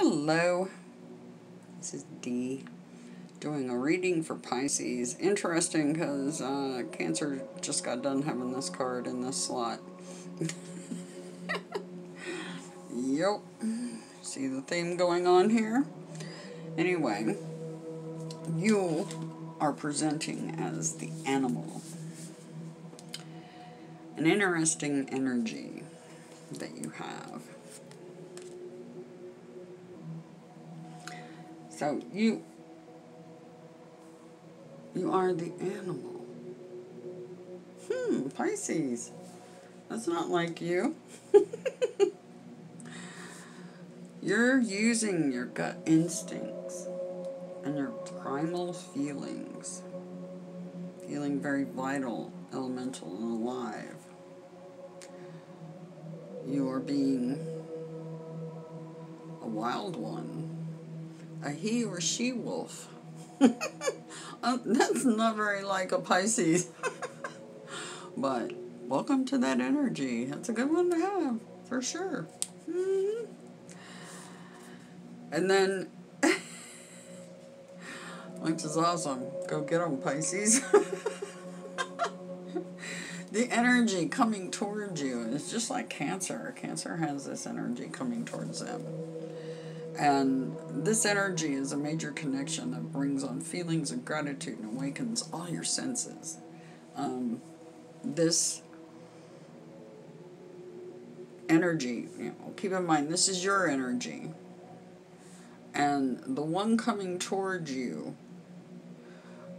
Hello. This is Dee doing a reading for Pisces. Interesting because uh, Cancer just got done having this card in this slot. yep. See the theme going on here? Anyway, you are presenting as the animal. An interesting energy that you have. So you you are the animal. Hmm, Pisces. That's not like you. You're using your gut instincts and your primal feelings. Feeling very vital, elemental, and alive. You are being a wild one a he or she wolf. uh, that's not very like a Pisces. but welcome to that energy. That's a good one to have, for sure. Mm-hmm. And then, which is awesome. Go get them, Pisces. the energy coming towards you is just like Cancer. Cancer has this energy coming towards them. And this energy is a major connection that brings on feelings of gratitude and awakens all your senses. Um, this energy, you know, keep in mind, this is your energy. And the one coming towards you,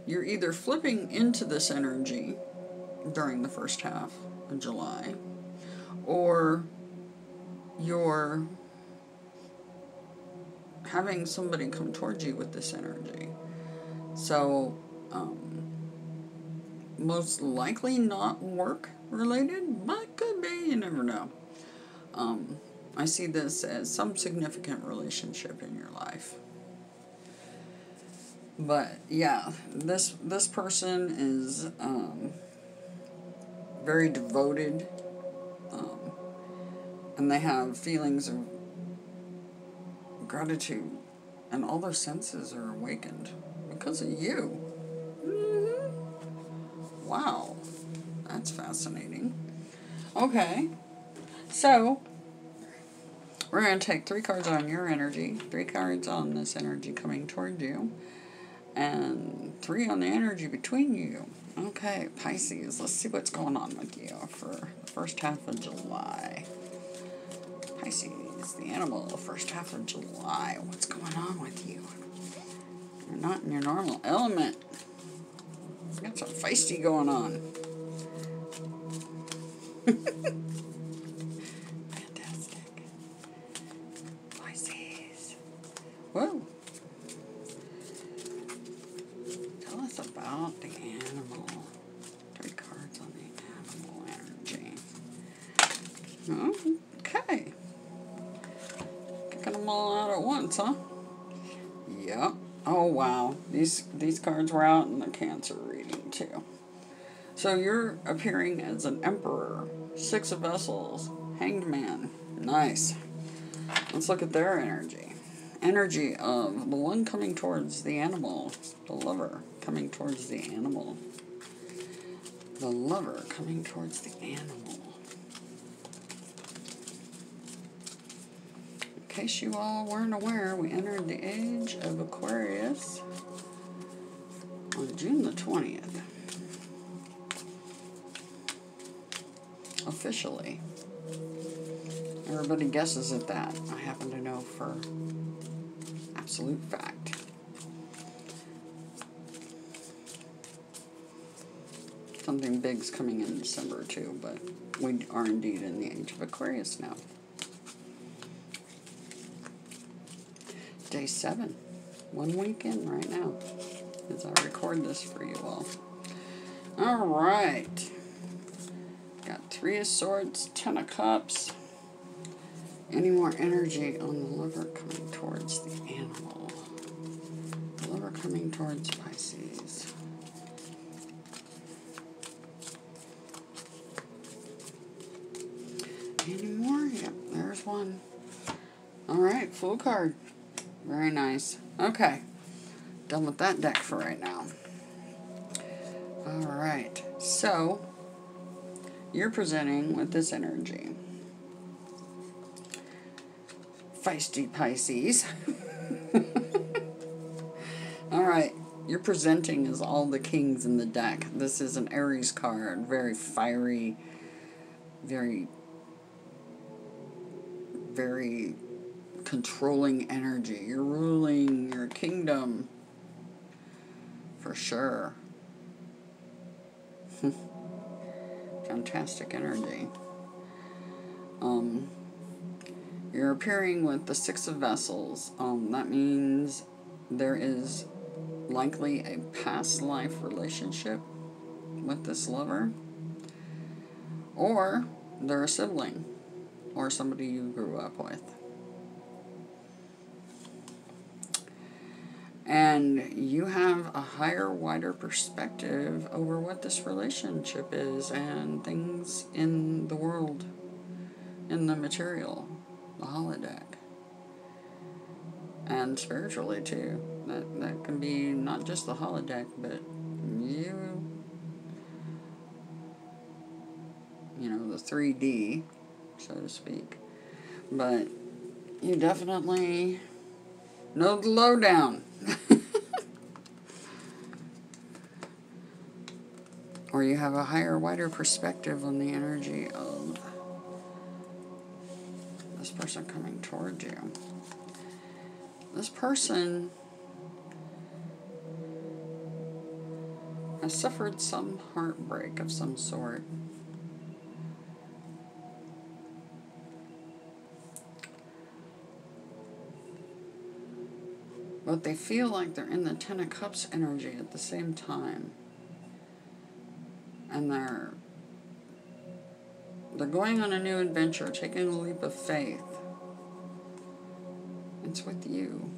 you're either flipping into this energy during the first half of July, or you're having somebody come towards you with this energy. So, um, most likely not work related, but could be, you never know. Um, I see this as some significant relationship in your life. But yeah, this this person is um, very devoted, um, and they have feelings of gratitude, and all their senses are awakened because of you. Mm-hmm. Wow, that's fascinating. Okay, so we're going to take three cards on your energy, three cards on this energy coming toward you, and three on the energy between you. Okay, Pisces, let's see what's going on with you for the first half of July. Pisces is the animal the first half of July. What's going on with you? You're not in your normal element. You got some feisty going on. Fantastic. Pisces. Whoa. Tell us about the animal. Three cards on the animal energy. Oh, huh? Yep. Oh wow, these these cards were out in the Cancer reading too. So you're appearing as an Emperor, Six of Vessels, Hanged Man. Nice. Let's look at their energy. Energy of the one coming towards the animal, the lover coming towards the animal. The lover coming towards the animal. Case you all weren't aware, we entered the age of Aquarius on June the 20th. Officially. Everybody guesses at that. I happen to know for absolute fact. Something big's coming in December too, but we are indeed in the age of Aquarius now. Day seven. One week in right now as I record this for you all. All right. Got Three of Swords, Ten of Cups. Any more energy on the liver coming towards the animal? The liver coming towards Pisces. Any more? Yep, there's one. Alright, full card. Very nice. Okay. Done with that deck for right now. Alright, so you're presenting with this energy. Feisty Pisces. Alright, you're presenting as all the kings in the deck. This is an Aries card, very fiery, very, very controlling energy. You're ruling your kingdom for sure. Fantastic energy. Um, you're appearing with the Six of Vessels. Um, that means there is likely a past life relationship with this lover, or they're a sibling, or somebody you grew up with. And you have a higher, wider perspective over what this relationship is and things in the world, in the material, the holodeck and spiritually too. That that can be not just the holodeck, but you, you know, the three D, so to speak. But you definitely know the lowdown. or you have a higher, wider perspective on the energy of this person coming towards you this person has suffered some heartbreak of some sort. But they feel like they're in the Ten of Cups energy at the same time. And they're they're going on a new adventure, taking a leap of faith. It's with you.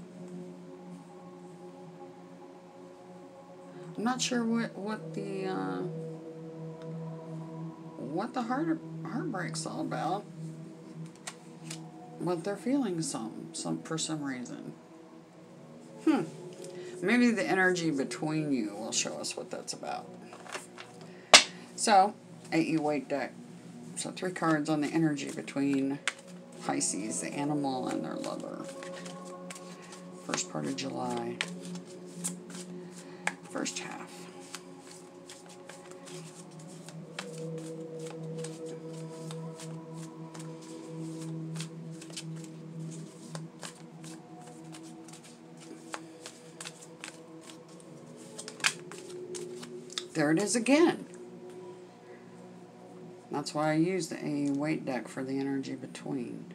I'm not sure what what the uh, what the heart heartbreak's all about, but they're feeling some some for some reason. Hmm. Maybe the energy between you will show us what that's about. So, you Waite deck. So three cards on the energy between Pisces, the animal, and their lover first part of July. First half. There it is again. That's why I used a Waite deck for the energy between.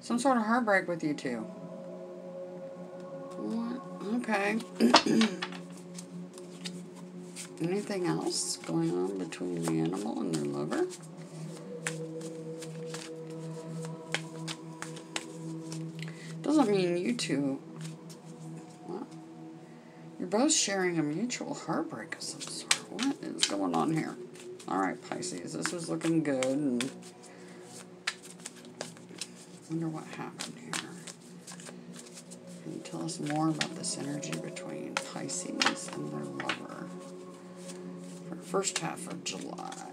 Some sort of heartbreak with you two. Okay. Anything else going on between the animal and their lover? Doesn't mean you two. Both sharing a mutual heartbreak of some sort. What is going on here? Alright, Pisces, this was looking good. And wonder what happened here. Can you tell us more about this energy between Pisces and their lover for the first half of July?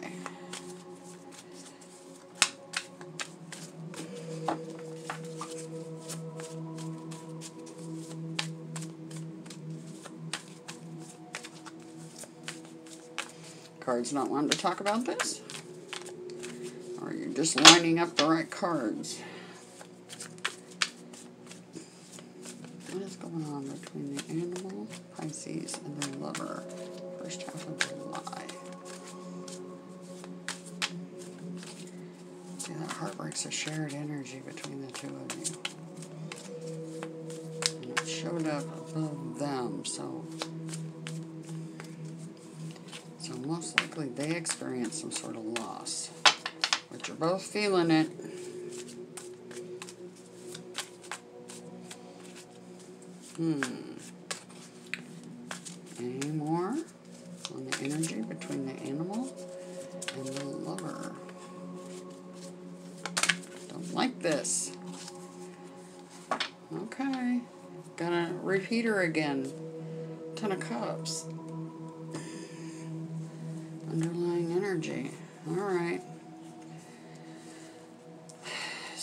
Cards not wanting to talk about this? Or are you just lining up the right cards? What is going on between the animal, Pisces, and their lover. First half of July. See, that heartbreak's a shared energy between the two of you. And it showed up above them, so likely they experience some sort of loss. But you're both feeling it. Hmm. Any more on the energy between the animal and the lover? Don't like this. Okay. Gonna repeat her again. Ten of Cups.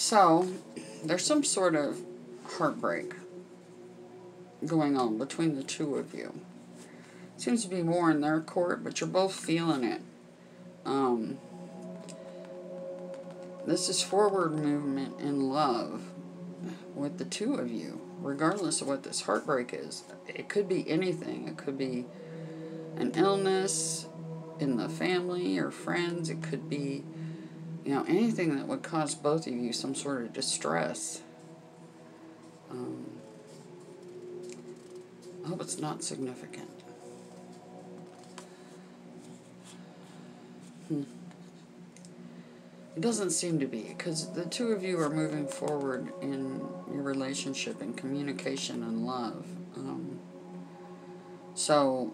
So, there's some sort of heartbreak going on between the two of you. Seems to be more in their court, but you're both feeling it. Um, this is forward movement in love with the two of you, regardless of what this heartbreak is. It could be anything. It could be an illness in the family or friends. It could be, you know, anything that would cause both of you some sort of distress. Um, I hope it's not significant. Hmm. It doesn't seem to be, because the two of you are moving forward in your relationship and communication and love. Um, so,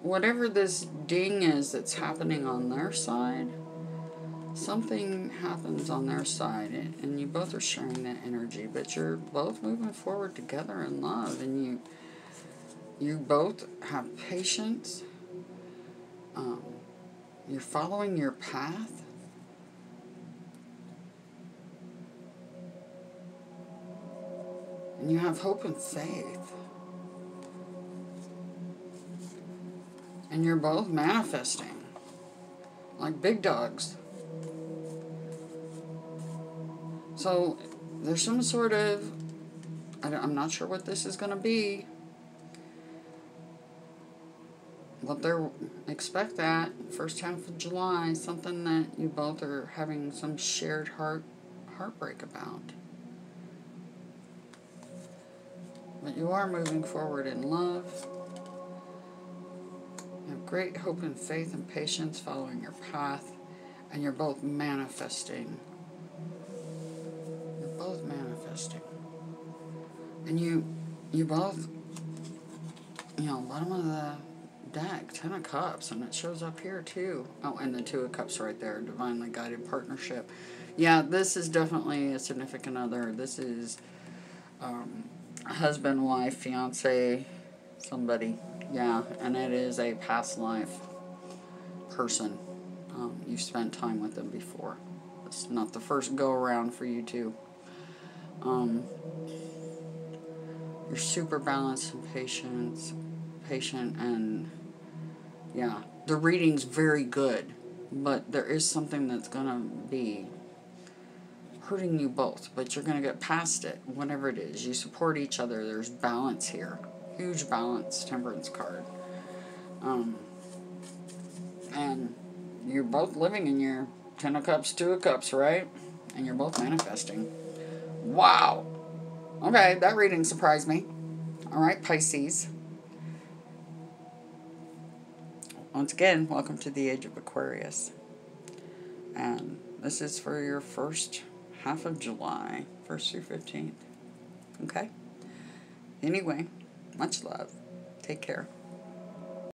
whatever this ding is that's happening on their side, something happens on their side, and, you both are sharing that energy, but you're both moving forward together in love, and you you both have patience. Um, you're following your path And you have hope and faith. And you're both manifesting like big dogs. So there's some sort of, I am not sure what this is going to be. What they're, expect that, first half of July, something that you both are having some shared heart, heartbreak about. But you are moving forward in love. You have great hope and faith and patience following your path. And you're both manifesting. And you you both you know, bottom of the deck, Ten of Cups, and it shows up here too. Oh, and the Two of Cups right there, divinely guided partnership. Yeah, this is definitely a significant other. This is um, husband, wife, fiance, somebody. Yeah, and it is a past life person. Um, you've spent time with them before. It's not the first go around for you two. Um, you're super balanced and patient, patient, and yeah, the reading's very good, but there is something that's gonna be hurting you both, but you're to get past it, whatever it is. You support each other. There's balance here. Huge balance, temperance card. Um, and you're both living in your Ten of Cups, Two of Cups, right? And you're both manifesting. Wow. Okay, that reading surprised me. All right, Pisces. Once again, welcome to the Age of Aquarius. And this is for your first half of July, 1st through 15th. Okay? Anyway, much love. Take care.